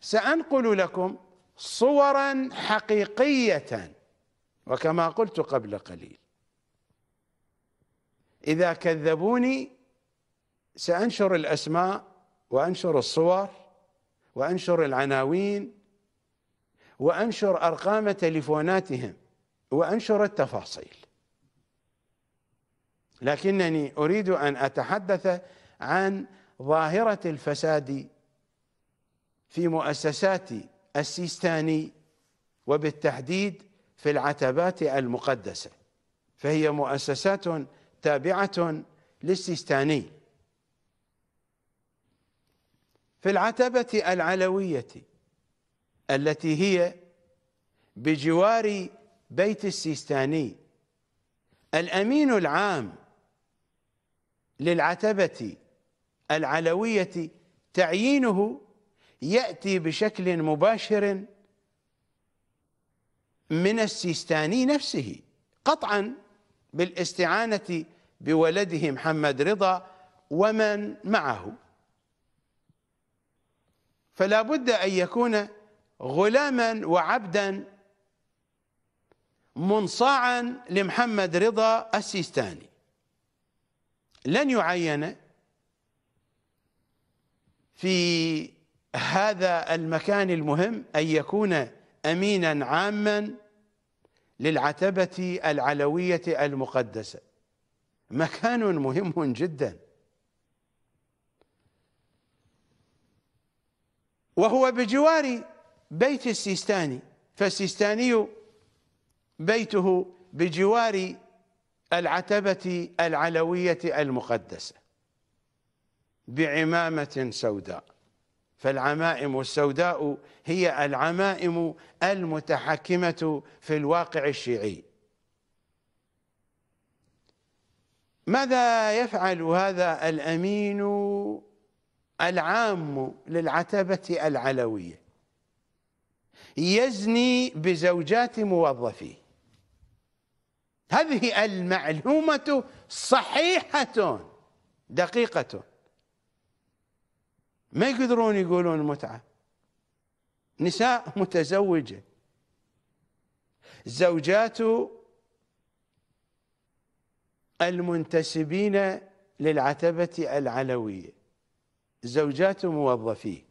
سأنقل لكم صورا حقيقية وكما قلت قبل قليل. إذا كذبوني سأنشر الأسماء وأنشر الصور وأنشر العناوين وأنشر أرقام تليفوناتهم وأنشر التفاصيل. لكنني أريد أن أتحدث عن ظاهرة الفساد في مؤسسات السيستاني وبالتحديد في العتبات المقدسة فهي مؤسسات تابعة للسيستاني. في العتبة العلوية التي هي بجوار بيت السيستاني الأمين العام للعتبة العلوية تعيينه يأتي بشكل مباشر من السيستاني نفسه. قطعا بالاستعانة بولده محمد رضا ومن معه. فلا بد أن يكون غلاما وعبدا منصاعا لمحمد رضا السيستاني. لن يعين في هذا المكان المهم أن يكون أمينا عاما للعتبة العلوية المقدسة. مكان مهم جدا. وهو بجوار بيت السيستاني. فالسيستاني بيته بجوار العتبة العلوية المقدسة. بعمامة سوداء. فالعمائم السوداء هي العمائم المتحكمة في الواقع الشيعي. ماذا يفعل هذا الأمين العام للعتبة العلوية؟ يزني بزوجات موظفيه. هذه المعلومة صحيحة دقيقة. ما يقدرون يقولون متعة. نساء متزوجة. زوجات المنتسبين للعتبة العلوية. زوجات موظفيه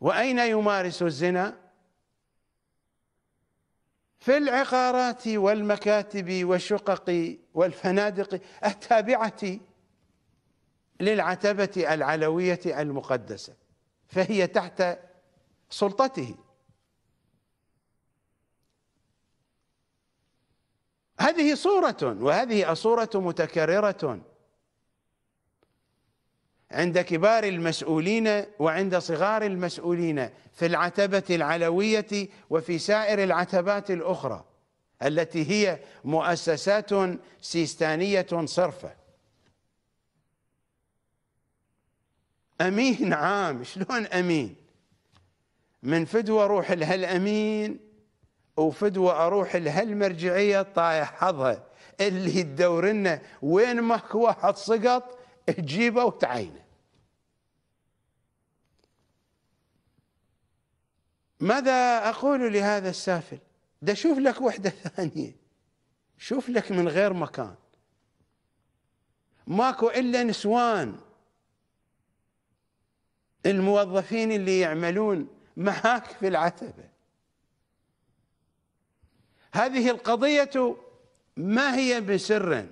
وأين يمارس الزنا؟ في العقارات والمكاتب والشقق والفنادق التابعة. للعتبة العلوية المقدسة فهي تحت سلطته. هذه صورة وهذه الصورة متكررة عند كبار المسؤولين وعند صغار المسؤولين في العتبة العلوية وفي سائر العتبات الأخرى التي هي مؤسسات سيستانية صرفة. أمين عام. شلون أمين؟ من فدوى أروح لها الأمين وفدوى أروح لها المرجعية طايح حظها. اللي تدور لنا وين ماكو واحد سقط تجيبه وتعينه. ماذا أقول لهذا السافل؟ ده شوف لك وحدة ثانية. شوف لك من غير مكان. ماكو إلا نسوان. الموظفين اللي يعملون معك في العتبة. هذه القضية ما هي بسر؟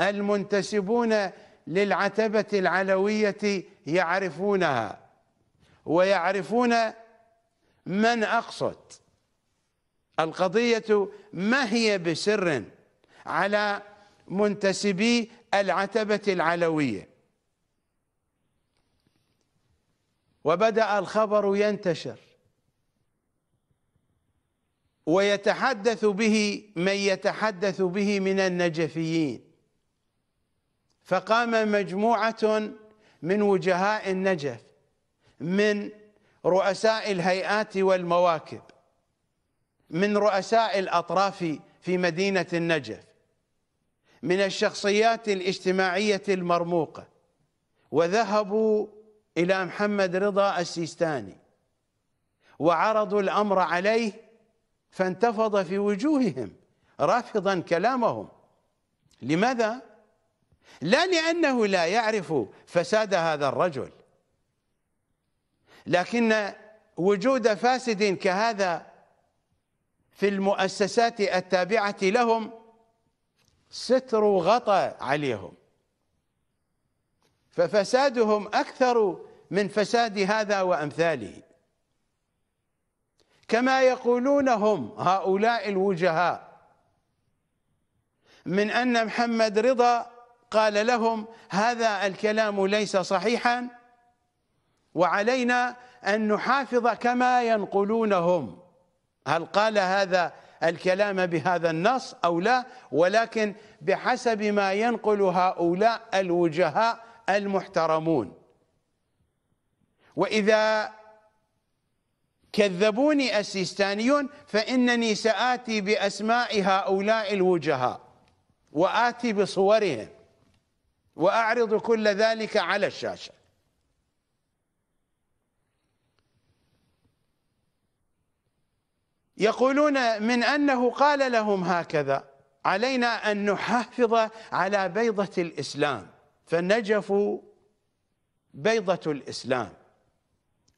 المنتسبون للعتبة العلوية يعرفونها ويعرفون من أقصد. القضية ما هي بسر؟ على منتسبي العتبة العلوية. وبدأ الخبر ينتشر. ويتحدث به من يتحدث به من النجفيين. فقام مجموعة من وجهاء النجف من رؤساء الهيئات والمواكب من رؤساء الأطراف في مدينة النجف من الشخصيات الاجتماعية المرموقة. وذهبوا إلى محمد رضا السيستاني وعرضوا الأمر عليه فانتفض في وجوههم رافضا كلامهم. لماذا؟ لا لأنه لا يعرف فساد هذا الرجل. لكن وجود فاسد كهذا في المؤسسات التابعة لهم ستر غطى عليهم. ففسادهم أكثر من فساد هذا وأمثاله. كما يقولون هم هؤلاء الوجهاء من أن محمد رضا قال لهم هذا الكلام ليس صحيحا وعلينا أن نحافظ كما ينقلونهم هل قال هذا الكلام بهذا النص أو لا؟ ولكن بحسب ما ينقل هؤلاء الوجهاء المحترمون. وإذا كذبوني السيستانيون فإنني سآتي بأسماء هؤلاء الوجهاء وآتي بصورهم وأعرض كل ذلك على الشاشة. يقولون من أنه قال لهم هكذا علينا أن نحافظ على بيضة الإسلام. فالنجف بيضة الإسلام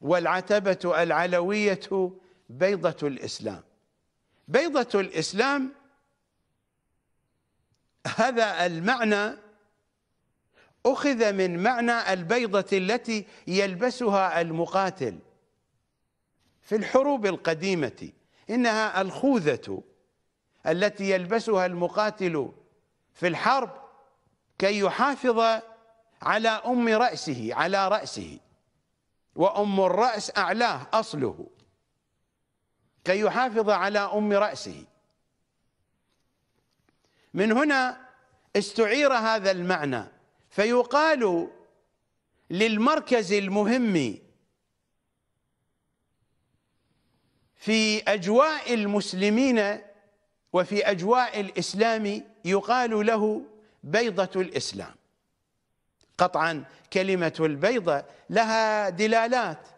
والعتبة العلوية بيضة الإسلام. بيضة الإسلام هذا المعنى أخذ من معنى البيضة التي يلبسها المقاتل في الحروب القديمة. إنها الخوذة التي يلبسها المقاتل في الحرب كي يحافظ على أم رأسه على رأسه. وأم الرأس أعلاه أصله. كي يحافظ على أم رأسه. من هنا استعير هذا المعنى. فيقال للمركز المهم في أجواء المسلمين وفي أجواء الإسلام يقال له بيضة الإسلام. قطعا كلمة البيضة لها دلالات.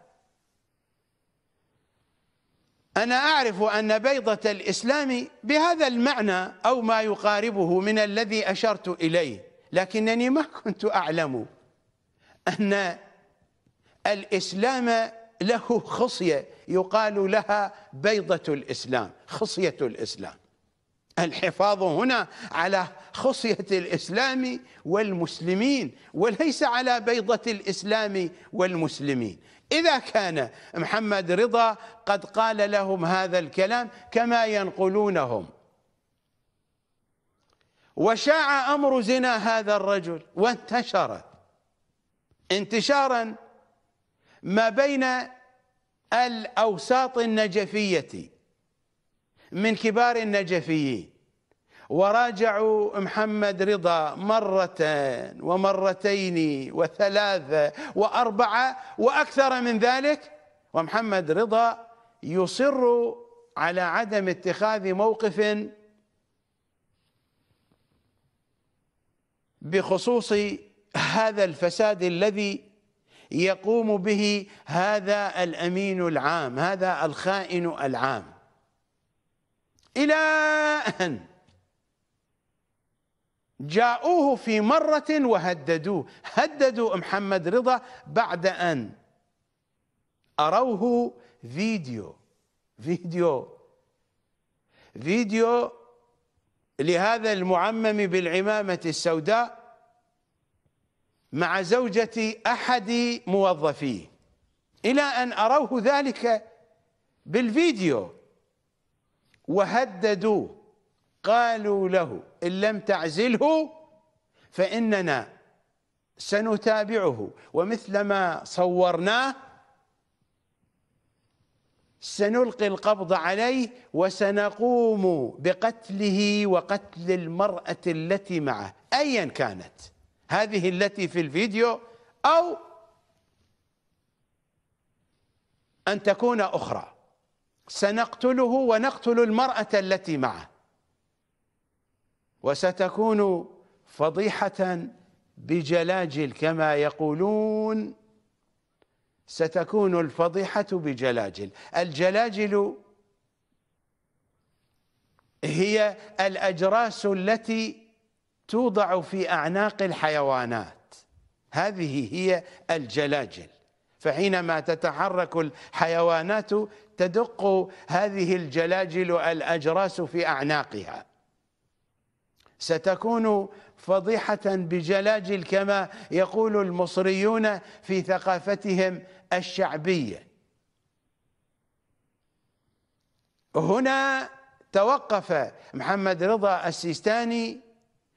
أنا أعرف أن بيضة الإسلام بهذا المعنى أو ما يقاربه من الذي أشرت إليه لكنني ما كنت أعلم أن الإسلام له خصية يقال لها بيضة الإسلام خصية الإسلام. الحفاظ هنا على خصية الإسلام والمسلمين وليس على بيضة الإسلام والمسلمين. إذا كان محمد رضا قد قال لهم هذا الكلام كما ينقلونهم. وشاع أمر زنا هذا الرجل وانتشر انتشارا ما بين الأوساط النجفية. من كبار النجفيين. وراجعوا محمد رضا مرة ومرتين وثلاثة وأربعة وأكثر من ذلك. ومحمد رضا يصر على عدم اتخاذ موقف بخصوص هذا الفساد الذي يقوم به هذا الأمين العام هذا الخائن العام. إلى أن جاءوه في مرة وهددوه. هددوا محمد رضا بعد أن أروه فيديو. فيديو. فيديو لهذا المعمم بالعمامة السوداء مع زوجة أحد موظفيه. إلى أن أروه ذلك بالفيديو. وهددوه. قالوا له إن لم تعزله فإننا سنتابعه. ومثلما صورناه سنلقي القبض عليه وسنقوم بقتله وقتل المرأة التي معه أيا كانت. هذه التي في الفيديو أو أن تكون أخرى. سنقتله ونقتل المرأة التي معه. وستكون فضيحة بجلاجل كما يقولون. ستكون الفضيحة بجلاجل. الجلاجل هي الأجراس التي توضع في أعناق الحيوانات. هذه هي الجلاجل. فحينما تتحرك الحيوانات تدق هذه الجلاجل الأجراس في أعناقها. ستكون فضيحة بجلاجل كما يقول المصريون في ثقافتهم الشعبية. هنا توقف محمد رضا السيستاني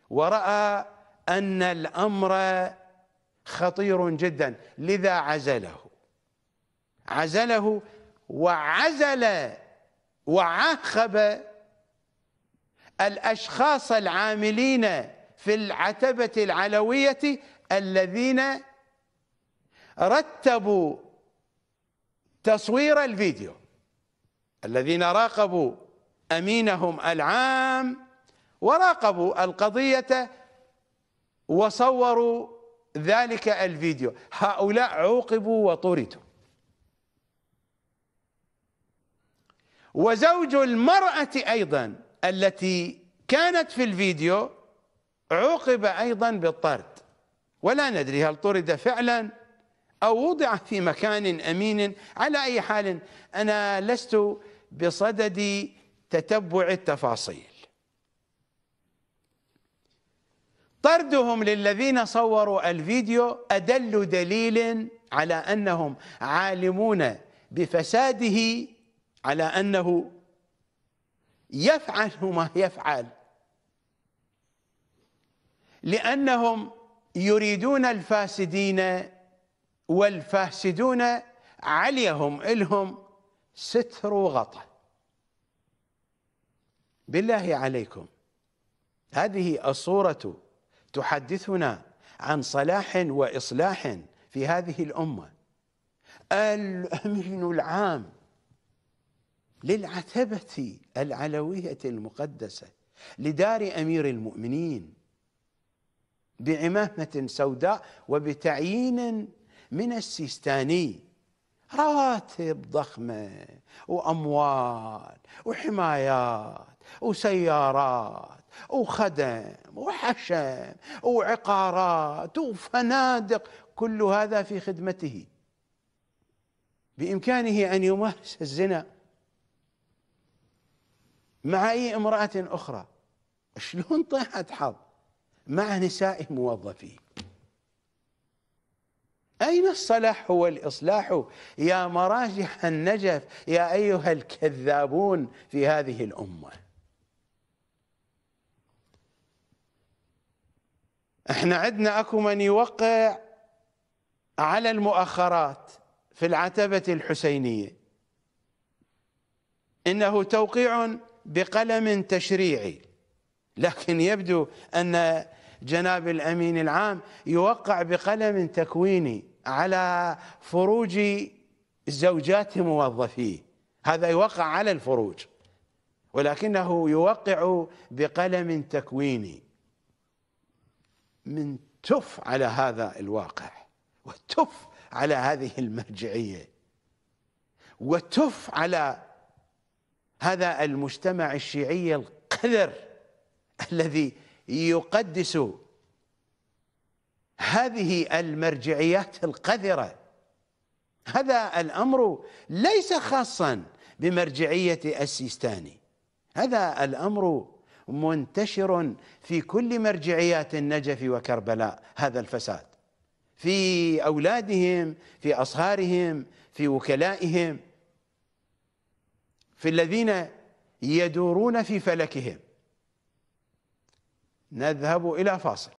ورأى أن الأمر خطير جدا. لذا عزله. عزله وعزل وعاقب الأشخاص العاملين في العتبة العلوية الذين رتبوا تصوير الفيديو. الذين راقبوا أمينهم العام وراقبوا القضية وصوروا ذلك الفيديو. هؤلاء عوقبوا وطردوا. وزوج المرأة أيضا التي كانت في الفيديو عوقب أيضا بالطرد. ولا ندري هل طرد فعلا أو وضع في مكان أمين. على أي حال أنا لست بصدد تتبع التفاصيل. طردهم للذين صوروا الفيديو أدل دليل على أنهم عالمون بفساده على أنه يفعل ما يفعل. لأنهم يريدون الفاسدين والفاسدون عليهم إلهم ستر وغطى بالله عليكم. هذه الصورة تحدثنا عن صلاح وإصلاح في هذه الأمة. الأمين العام للعتبة العلوية المقدسة لدار أمير المؤمنين بعمامة سوداء وبتعيين من السيستاني. رواتب ضخمة وأموال وحمايات وسيارات وخدم وحشم وعقارات وفنادق كل هذا في خدمته. بإمكانه أن يمارس الزنا مع أي امرأة أخرى. شلون طيحة حظ؟ مع نساء موظفين. أين الصلاح هو الإصلاح يا مراجح النجف يا أيها الكذابون في هذه الأمة. إحنا عندنا أكو من يوقع على المؤخرات في العتبة الحسينية. إنه توقيع بقلم تشريعي. لكن يبدو أن جناب الأمين العام يوقع بقلم تكويني على فروج زوجات موظفيه. هذا يوقع على الفروج. ولكنه يوقع بقلم تكويني. من تف على هذا الواقع وتف على هذه المرجعية وتف على هذا المجتمع الشيعي القذر الذي يقدس هذه المرجعيات القذرة. هذا الأمر ليس خاصا بمرجعية السيستاني. هذا الأمر منتشر في كل مرجعيات النجف وكربلاء هذا الفساد. في أولادهم في أصهارهم في وكلائهم في الذين يدورون في فلكهم. نذهب إلى فاصل.